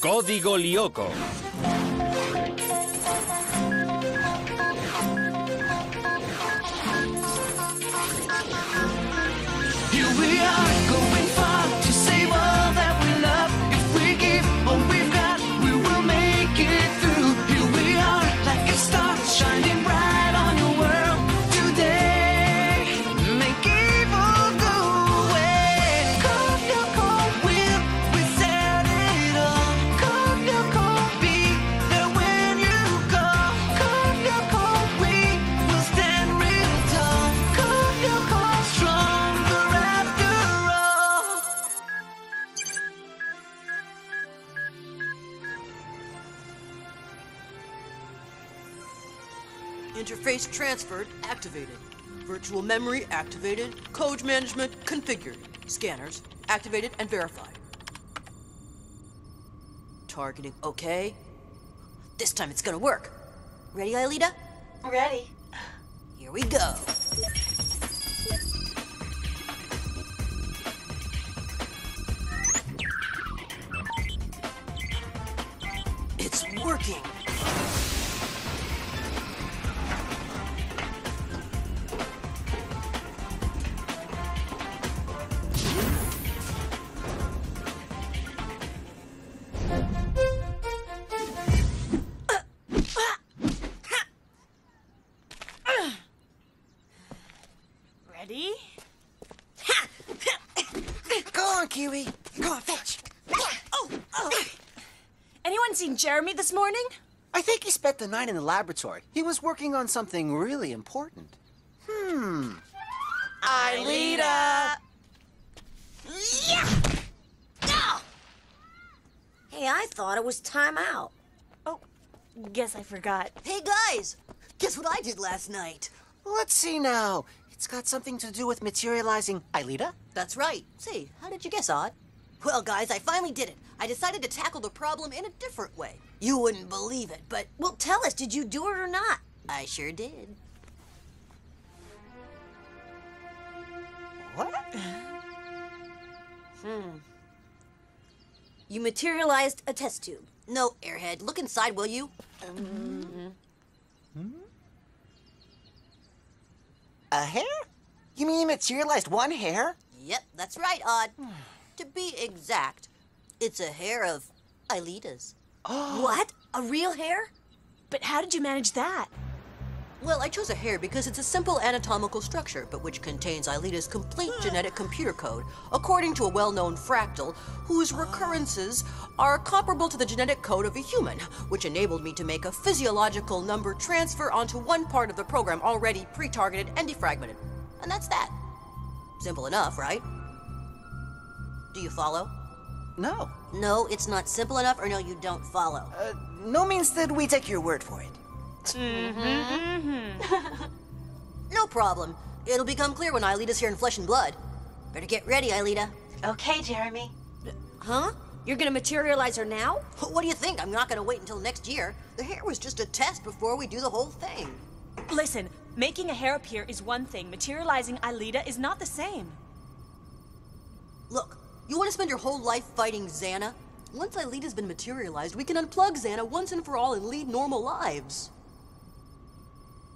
Código Lyoko. Interface transferred, activated. Virtual memory activated. Code management configured. Scanners activated and verified. Targeting okay. This time it's gonna work. Ready, Aelita? Ready. Here we go. Anyone Jeremy this morning? I think he spent the night in the laboratory. He was working on something really important. Hmm. Aelita! Hey, I thought it was time out. Oh, guess I forgot. Hey guys, guess what I did last night? Let's see now. It's got something to do with materializing Aelita? That's right. See, how did you guess, Odd? Well, guys, I finally did it. I decided to tackle the problem in a different way. You wouldn't believe it, but Well, tell us, did you do it or not? I sure did. What? Hmm. You materialized a test tube. No, Airhead, look inside, will you? Hmm. A hair? You mean you materialized one hair? Yep, that's right, Odd. to be exact, it's a hair of Aelita's. Oh. What? A real hair? But how did you manage that? Well, I chose a hair because it's a simple anatomical structure, but which contains Aelita's complete genetic computer code, according to a well-known fractal, whose recurrences are comparable to the genetic code of a human, which enabled me to make a physiological number transfer onto one part of the program already pre-targeted and defragmented. And that's that. Simple enough, right? Do you follow? No. No, it's not simple enough, or no, you don't follow. Uh, no means that we take your word for it. No problem. It'll become clear when Aelita's here in flesh and blood. Better get ready, Aelita. Okay, Jeremy. Huh? You're gonna materialize her now? What do you think? I'm not gonna wait until next year. The hair was just a test before we do the whole thing. Listen, making a hair appear is one thing. Materializing Aelita is not the same. Look, you want to spend your whole life fighting Xana? Once Aelita's been materialized, we can unplug Xana once and for all and lead normal lives.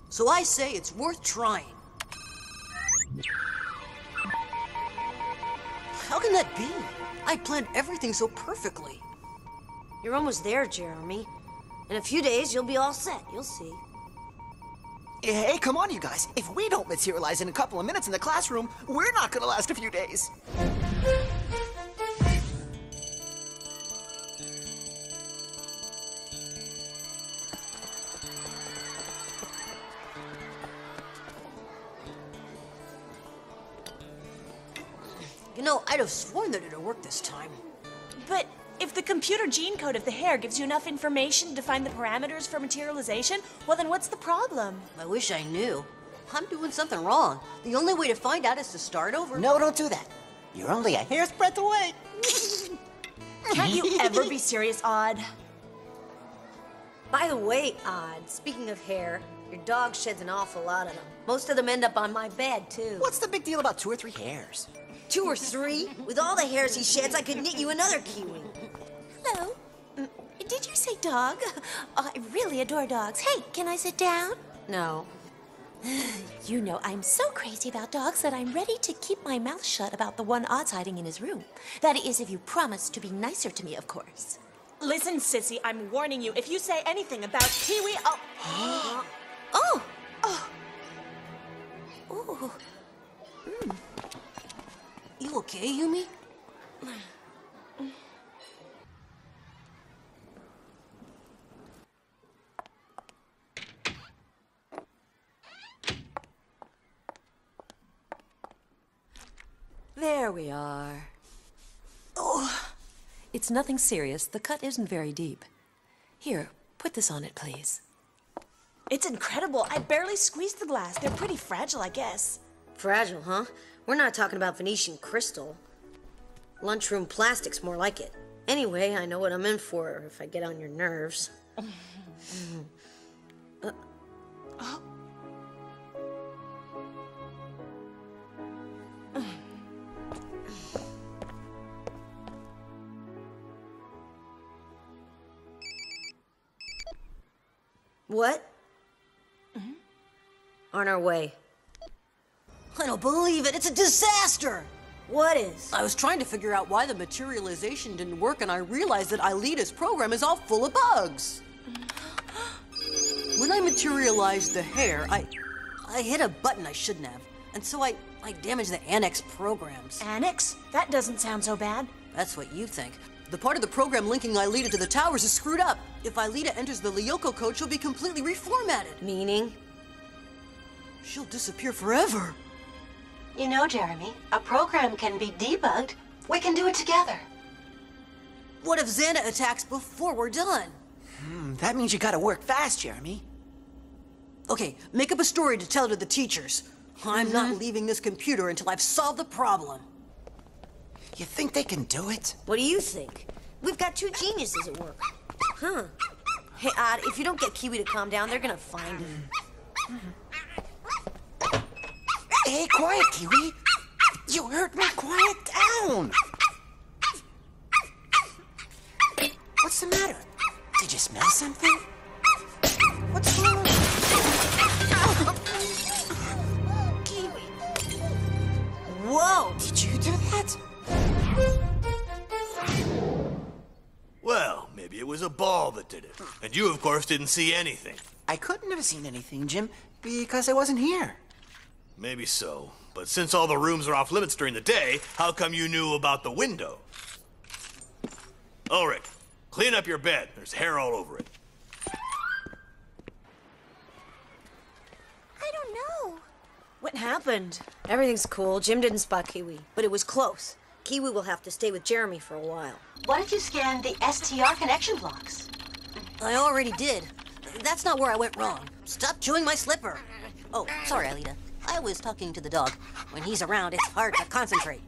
So I say it's worth trying. How can that be? I planned everything so perfectly. You're almost there, Jeremy. In a few days, you'll be all set. You'll see. Hey, come on, you guys. If we don't materialize in a couple of minutes in the classroom, we're not gonna last a few days. You know, I'd have sworn that it'd work this time. But if the computer gene code of the hair gives you enough information to define the parameters for materialization, well, then what's the problem? I wish I knew. I'm doing something wrong. The only way to find out is to start over. No, don't do that. You're only a hair's breadth away. Can't you ever be serious, Odd? By the way, Odd, speaking of hair, your dog sheds an awful lot of them. Most of them end up on my bed, too. What's the big deal about two or three hairs? Two or three? With all the hairs he sheds, I could knit you another kiwi. Hello. Mm, Did you say dog? Oh, I really adore dogs. Hey, can I sit down? No. You know, I'm so crazy about dogs that I'm ready to keep my mouth shut about the one Odd's hiding in his room. That is, if you promise to be nicer to me, of course. Listen, sissy, I'm warning you. If you say anything about Kiwi, I'll. Oh! Ooh. You okay, Yumi? There we are. Oh, it's nothing serious. The cut isn't very deep. Here, put this on it, please. It's incredible. I barely squeezed the glass. They're pretty fragile, I guess. Fragile, huh? We're not talking about Venetian crystal. Lunchroom plastic's more like it. Anyway, I know what I'm in for if I get on your nerves. What? On our way. I don't believe it. It's a disaster. What is? I was trying to figure out why the materialization didn't work, and I realized that Aelita's program is all full of bugs. When I materialized the hair, I I hit a button I shouldn't have, and so I I damaged the annex programs. Annex? That doesn't sound so bad. That's what you think. The part of the program linking Aelita to the towers is screwed up. If Ailita enters the Lyoko code, she'll be completely reformatted. Meaning? She'll disappear forever. You know, Jeremy, a program can be debugged. We can do it together. What if Xana attacks before we're done? Hmm, that means you gotta work fast, Jeremy. Okay, make up a story to tell to the teachers. I'm not leaving this computer until I've solved the problem. You think they can do it? What do you think? We've got two geniuses at work. Huh. Hey, Odd, if you don't get Kiwi to calm down, they're gonna find him. Hey, quiet, Kiwi. You hurt me. Quiet down. What's the matter? Did you smell something? What's wrong? on? Kiwi. Whoa! Did you do that? Well, maybe it was a ball that did it. And you, of course, didn't see anything. I couldn't have seen anything, Jim, because I wasn't here. Maybe so. But since all the rooms are off limits during the day, how come you knew about the window? Oh, Ulrich, clean up your bed. There's hair all over it. I don't know. What happened? Everything's cool. Jim didn't spot Kiwi, but it was close. Kiwi will have to stay with Jeremy for a while. Why don't you scan the STR connection blocks? I already did. That's not where I went wrong. Stop chewing my slipper. Oh, sorry, Aelita. I was talking to the dog. When he's around, it's hard to concentrate.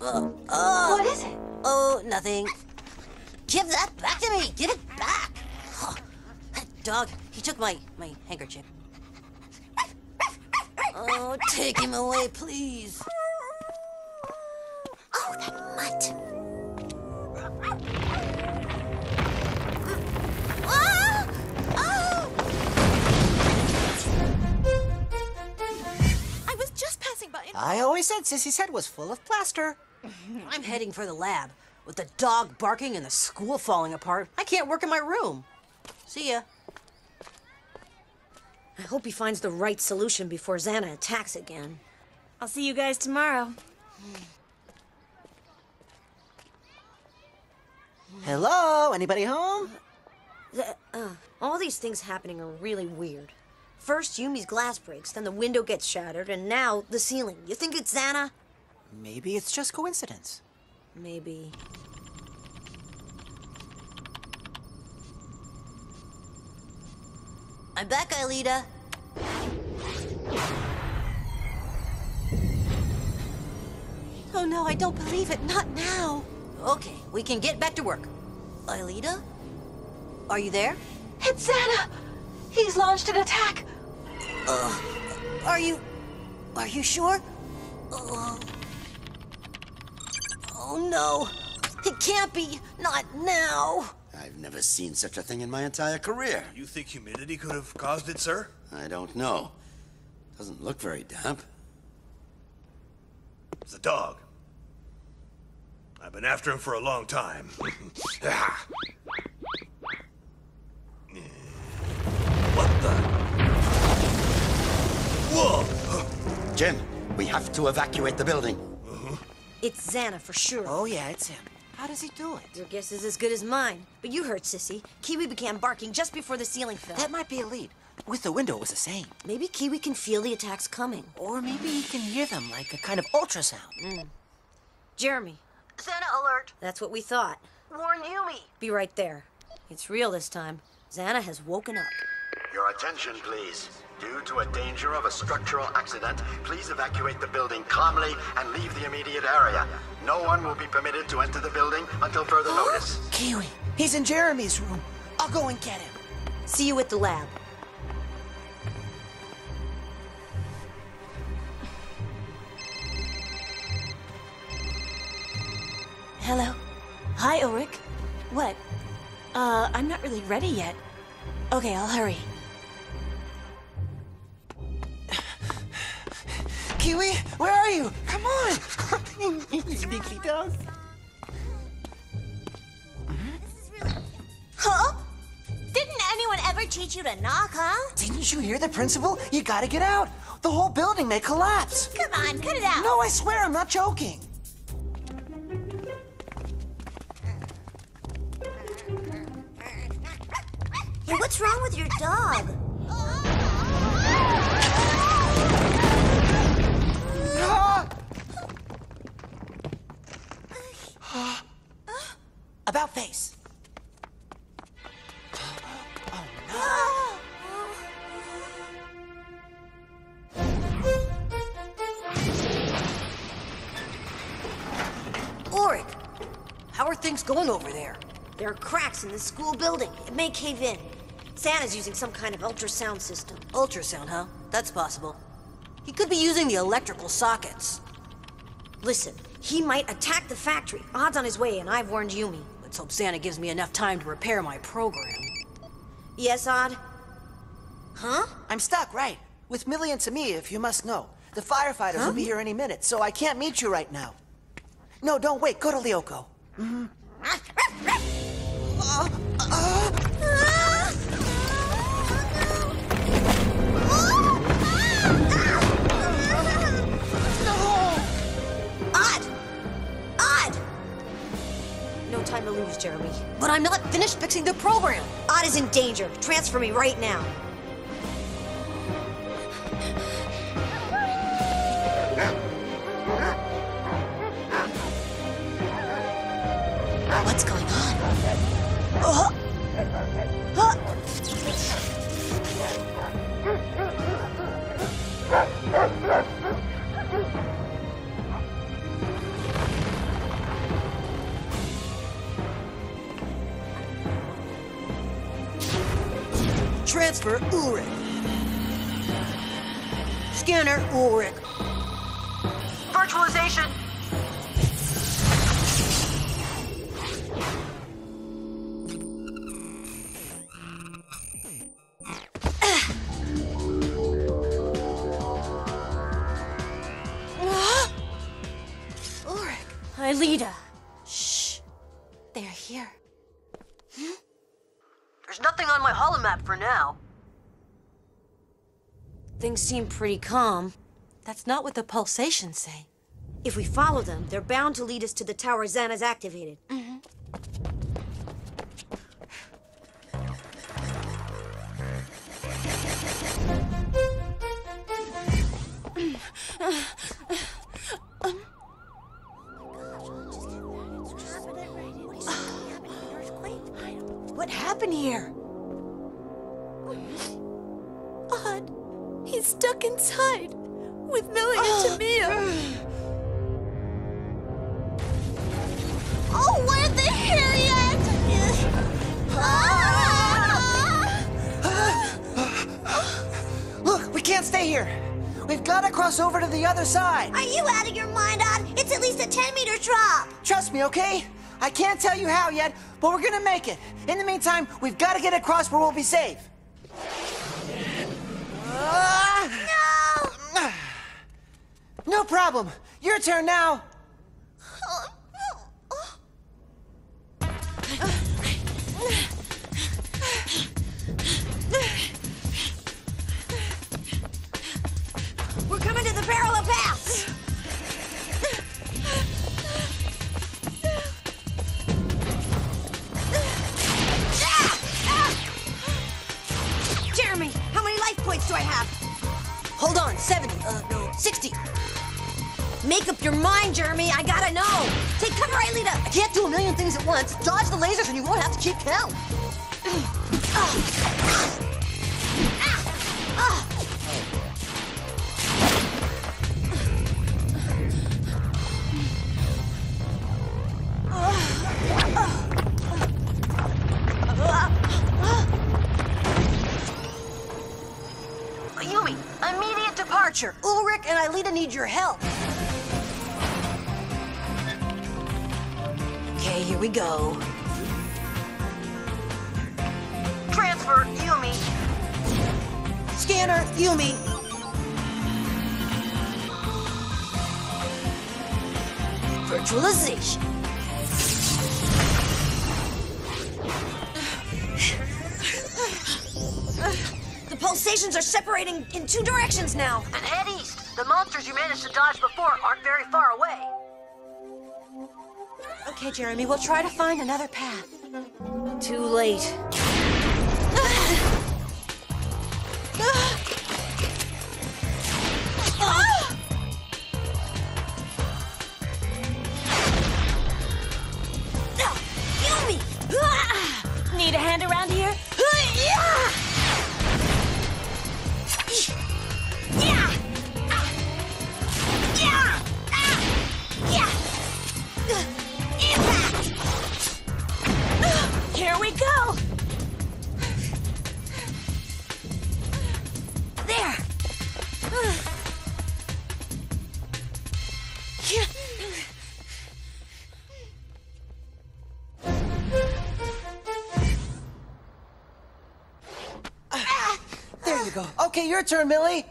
Uh, uh, what is it? Oh, nothing. Give that back to me. Give it back. Oh, that dog, he took my, my handkerchief. Oh, take him away, please. I always said Sissy's head was full of plaster. I'm heading for the lab. With the dog barking and the school falling apart, I can't work in my room. See ya. I hope he finds the right solution before Xana attacks again. I'll see you guys tomorrow. Hello? Anybody home? The- uh, all these things happening are really weird. First, Yumi's glass breaks, then the window gets shattered, and now the ceiling. You think it's Xana? Maybe it's just coincidence. Maybe. I'm back, Aelita. Oh no, I don't believe it. Not now. Okay, we can get back to work. Aelita? Are you there? It's Xana! He's launched an attack! Are you. Are you sure? Oh, oh no. It can't be. Not now. I've never seen such a thing in my entire career. You think humidity could have caused it, sir? I don't know. Doesn't look very damp. It's a dog. I've been after him for a long time. Ah. Whoa! Jim, we have to evacuate the building. Uh-huh. It's Xana for sure. Oh, yeah, it's him. How does he do it? Your guess is as good as mine. But you heard Sissy. Kiwi began barking just before the ceiling fell. That might be a lead. With the window, it was the same. Maybe Kiwi can feel the attacks coming. Or maybe he can hear them like a kind of ultrasound. Hmm. Jeremy, Xana alert. that's what we thought. Warn Yumi. Be right there. It's real this time. Xana has woken up. Your attention, please. Due to a danger of a structural accident, please evacuate the building calmly and leave the immediate area. No one will be permitted to enter the building until further notice. Kiwi, he's in Jeremy's room. I'll go and get him. See you at the lab. Hello? Hi, Ulrich. What? Uh, I'm not really ready yet. Okay, I'll hurry. Kiwi, where are you? Come on. Sneaky dog. Huh? Didn't anyone ever teach you to knock, huh? Didn't you hear the principal? You gotta get out. The whole building may collapse. Come on, cut it out. No, I swear I'm not joking. Hey, what's wrong with your dog? Face. Ulrich, how are things going over there? There are cracks in the school building. It may cave in. Xana's using some kind of ultrasound system. Ultrasound, huh? That's possible. He could be using the electrical sockets. Listen, he might attack the factory. Odd's on his way, and I've warned Yumi. Let's hope Xana gives me enough time to repair my program. Yes, Odd? Huh? I'm stuck, right? With Millie and Tamiya, if you must know. The firefighters will be here any minute, so I can't meet you right now. No, don't wait. Go to Lyoko. Odd! Mm-hmm. Uh, uh, uh, time to lose, Jeremy. But I'm not finished fixing the program. Odd is in danger. Transfer me right now. Virtualization. Ulrich. Shh. They're here. Hmm? There's nothing on my holomap for now. Things seem pretty calm. That's not what the pulsations say. If we follow them, they're bound to lead us to the tower Xana's activated. What mm-hmm. me, okay? I can't tell you how yet, but we're gonna make it. In the meantime, we've got to get across where we'll be safe. No! No problem. Your turn now. Need your help. Okay, here we go. Transfer, Yumi. Scanner, Yumi. Virtualization. The pulsations are separating in two directions now. And head east. The monsters you managed to dodge before aren't very far away. Okay, Jeremy, we'll try to find another path. Too late. Your turn, Millie.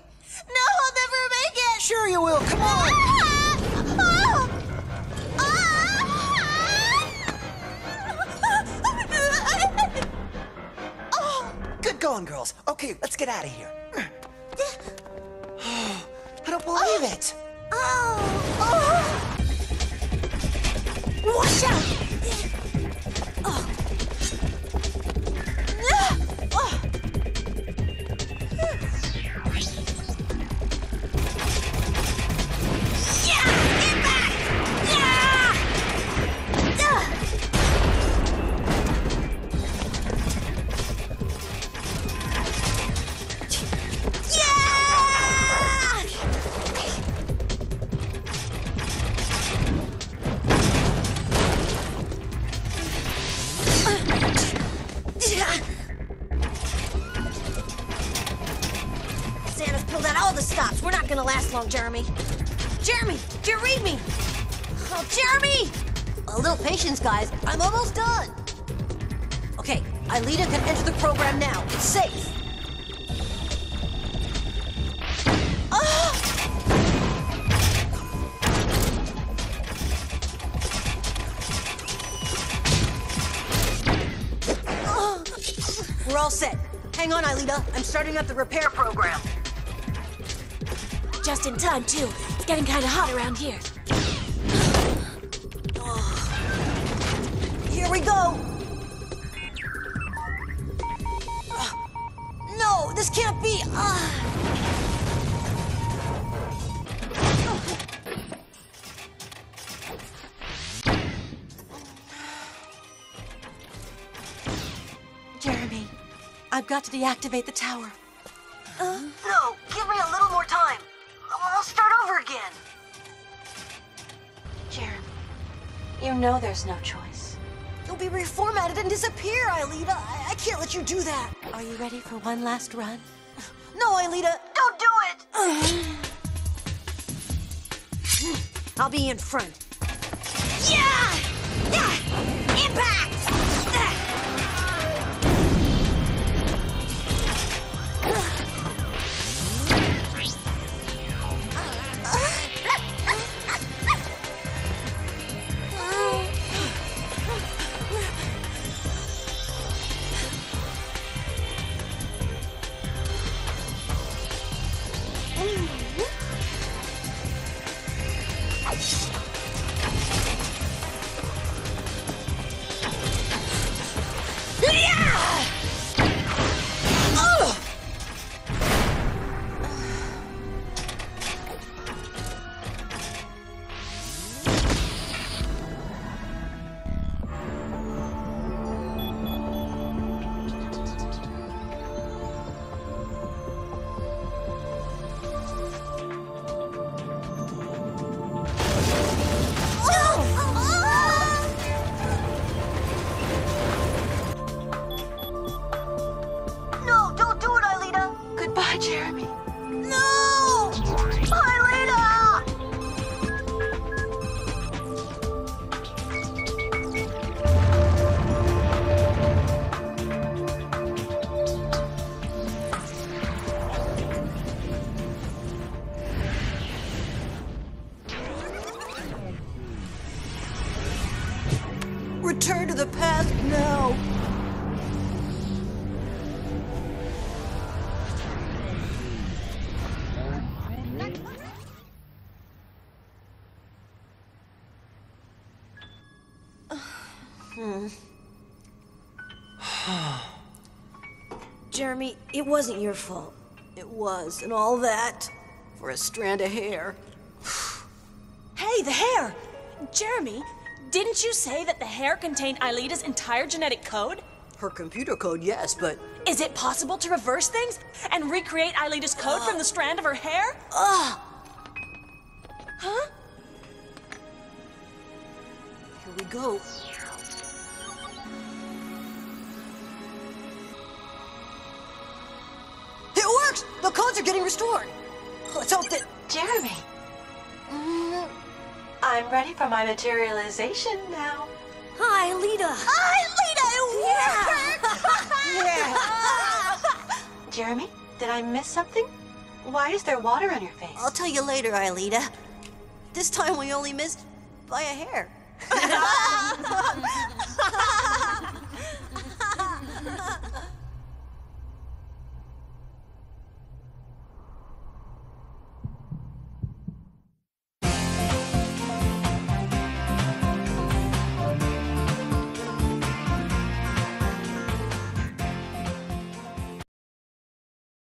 No, I'll never make it. Sure you will. Come on. Ah! Ah! Good going, girls. Okay, let's get out of here. I don't believe it. Oh! Watch out! I'm almost done. Okay, Aelita can enter the program now. It's safe. Ah! We're all set. Hang on, Aelita. I'm starting up the repair program. Just in time, too. It's getting kind of hot around here. We go. No, this can't be. Ah. Jeremy, I've got to deactivate the tower. No, give me a little more time. I'll start over again. Jeremy, you know there's no choice. You'll be reformatted and disappear, Aelita. I, I can't let you do that. Are you ready for one last run? No, Aelita, don't do it! I'll be in front. Yeah! yeah! Impact! Hmm. Jeremy, it wasn't your fault. It was, and all that for a strand of hair. Hey, the hair! Jeremy, didn't you say that the hair contained Aelita's entire genetic code? Her computer code, yes, but Is it possible to reverse things and recreate Aelita's code from the strand of her hair? Ugh! Huh? Here we go. Getting restored. Let's hope that. Jeremy. Mm, I'm ready for my materialization now. Hi, Lita. Aelita, it worked! Jeremy, did I miss something? Why is there water on your face? I'll tell you later, Aelita. This time we only missed by a hair.